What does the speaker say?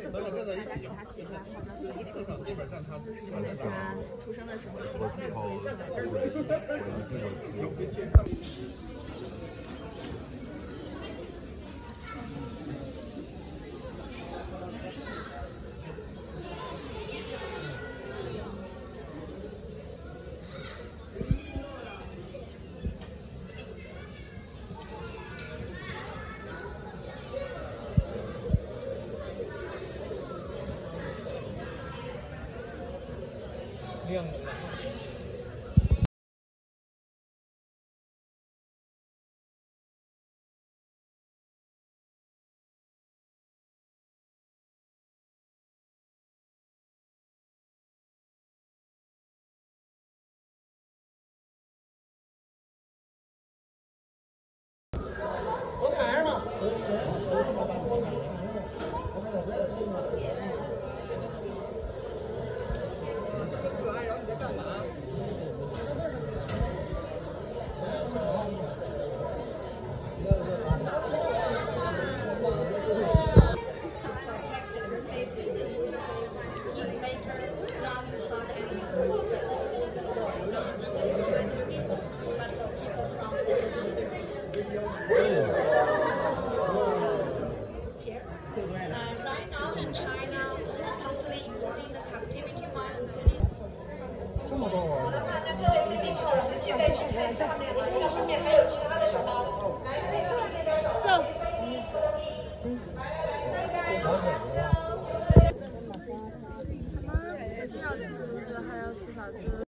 什么大家给他起个外号叫随腿，就是因为他出生的时候膝盖是灰色的。亮的。吃啥子